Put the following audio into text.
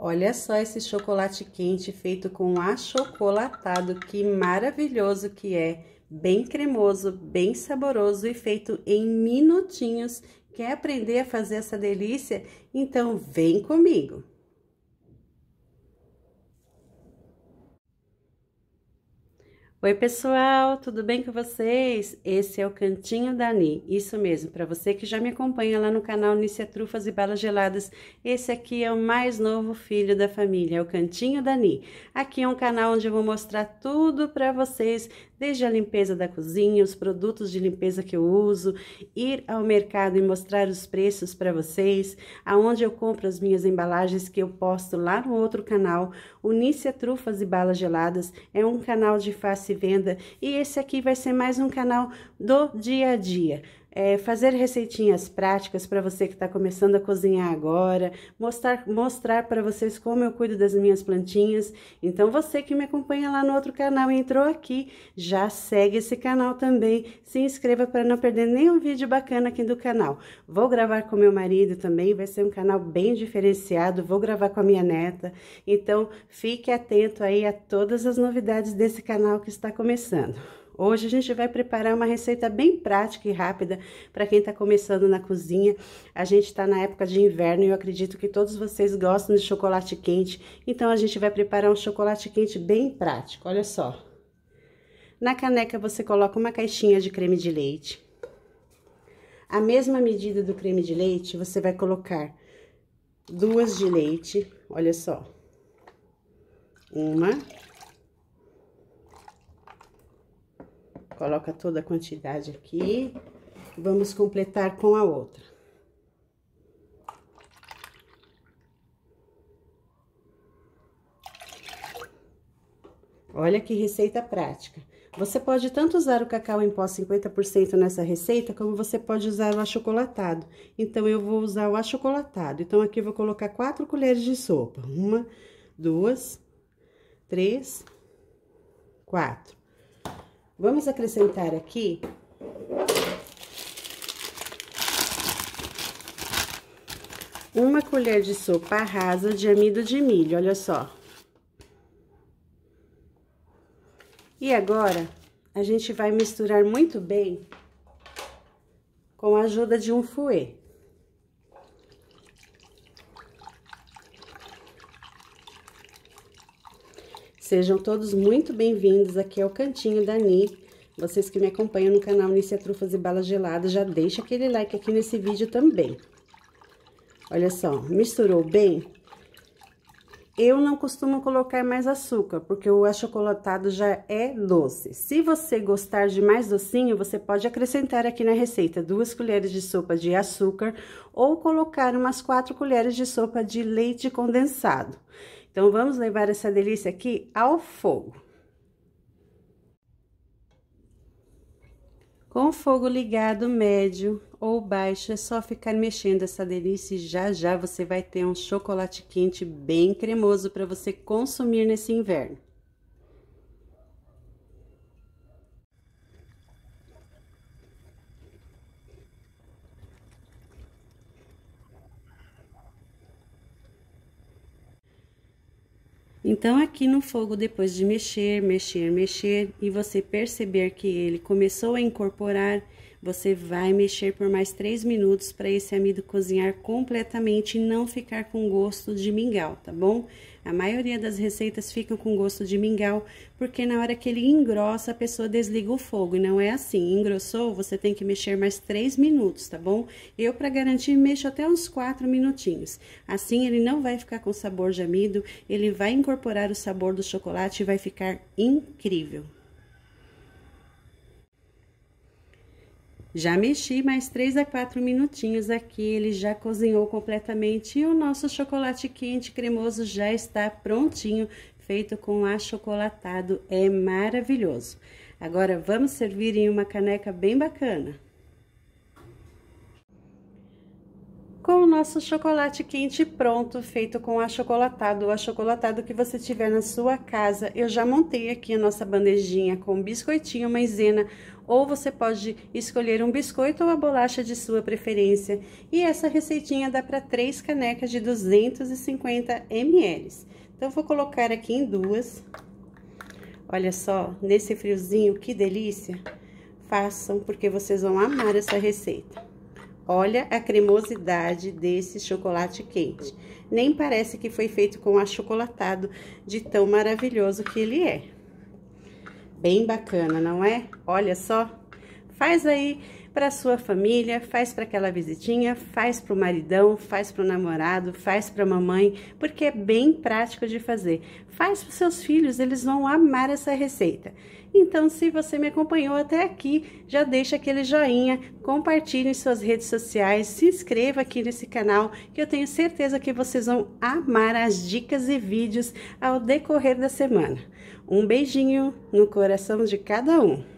Olha só esse chocolate quente feito com achocolatado, que maravilhoso que é. Bem cremoso, bem saboroso e feito em minutinhos. Quer aprender a fazer essa delícia? Então vem comigo! Oi, pessoal, tudo bem com vocês? Esse é o Cantinho da Ni, isso mesmo, para você que já me acompanha lá no canal Nícia Trufas e Balas Geladas, esse aqui é o mais novo filho da família, é o Cantinho da Ni. Aqui é um canal onde eu vou mostrar tudo para vocês desde a limpeza da cozinha, os produtos de limpeza que eu uso, ir ao mercado e mostrar os preços para vocês, aonde eu compro as minhas embalagens que eu posto lá no outro canal. O Nícia Trufas e Balas Geladas é um canal de fácil venda. E esse aqui vai ser mais um canal do dia a dia é, fazer receitinhas práticas para você que está começando a cozinhar agora, mostrar, mostrar para vocês como eu cuido das minhas plantinhas. Então, você que me acompanha lá no outro canal e entrou aqui, já segue esse canal também, se inscreva para não perder nenhum vídeo bacana aqui do canal. Vou gravar com meu marido também, vai ser um canal bem diferenciado, vou gravar com a minha neta. Então, fique atento aí a todas as novidades desse canal que está começando. Hoje a gente vai preparar uma receita bem prática e rápida para quem está começando na cozinha. A gente está na época de inverno e eu acredito que todos vocês gostam de chocolate quente. Então a gente vai preparar um chocolate quente bem prático, olha só. Na caneca você coloca uma caixinha de creme de leite. A mesma medida do creme de leite, você vai colocar duas de leite, olha só. Uma Coloca toda a quantidade aqui. Vamos completar com a outra. Olha que receita prática. Você pode tanto usar o cacau em pó 50% nessa receita, como você pode usar o achocolatado. Então, eu vou usar o achocolatado. Então, aqui eu vou colocar quatro colheres de sopa. Uma, duas, três, quatro. Vamos acrescentar aqui uma colher de sopa rasa de amido de milho, olha só. E agora, a gente vai misturar muito bem com a ajuda de um fouet. Sejam todos muito bem-vindos aqui ao Cantinho da Ni. Vocês que me acompanham no canal Nícia Trufas e Balas Geladas, já deixa aquele like aqui nesse vídeo também. Olha só, misturou bem? Eu não costumo colocar mais açúcar, porque o achocolatado já é doce. Se você gostar de mais docinho, você pode acrescentar aqui na receita duas colheres de sopa de açúcar ou colocar umas quatro colheres de sopa de leite condensado. Então, vamos levar essa delícia aqui ao fogo. Com o fogo ligado médio ou baixo, é só ficar mexendo essa delícia e já já você vai ter um chocolate quente bem cremoso para você consumir nesse inverno. Então, aqui no fogo, depois de mexer, mexer, mexer, e você perceber que ele começou a incorporar, você vai mexer por mais 3 minutos para esse amido cozinhar completamente e não ficar com gosto de mingau, tá bom? A maioria das receitas ficam com gosto de mingau, porque na hora que ele engrossa, a pessoa desliga o fogo. E não é assim. Engrossou, você tem que mexer mais 3 minutos, tá bom? Eu, para garantir, mexo até uns 4 minutinhos. Assim, ele não vai ficar com sabor de amido, ele vai incorporar o sabor do chocolate e vai ficar incrível. Já mexi mais 3 a 4 minutinhos aqui, ele já cozinhou completamente e o nosso chocolate quente cremoso já está prontinho, feito com achocolatado, é maravilhoso. Agora, vamos servir em uma caneca bem bacana. Com o nosso chocolate quente pronto, feito com achocolatado, o achocolatado que você tiver na sua casa, eu já montei aqui a nossa bandejinha com biscoitinho, maisena, ou você pode escolher um biscoito ou a bolacha de sua preferência. E essa receitinha dá para três canecas de 250 ml. Então, vou colocar aqui em duas. Olha só, nesse friozinho, que delícia! Façam, porque vocês vão amar essa receita. Olha a cremosidade desse chocolate quente. Nem parece que foi feito com achocolatado de tão maravilhoso que ele é. Bem bacana, não é? Olha só. Faz aí para sua família, faz para aquela visitinha, faz para o maridão, faz para o namorado, faz para a mamãe, porque é bem prático de fazer. Faz para seus filhos, eles vão amar essa receita. Então, se você me acompanhou até aqui, já deixa aquele joinha, compartilhe em suas redes sociais, se inscreva aqui nesse canal, que eu tenho certeza que vocês vão amar as dicas e vídeos ao decorrer da semana. Um beijinho no coração de cada um.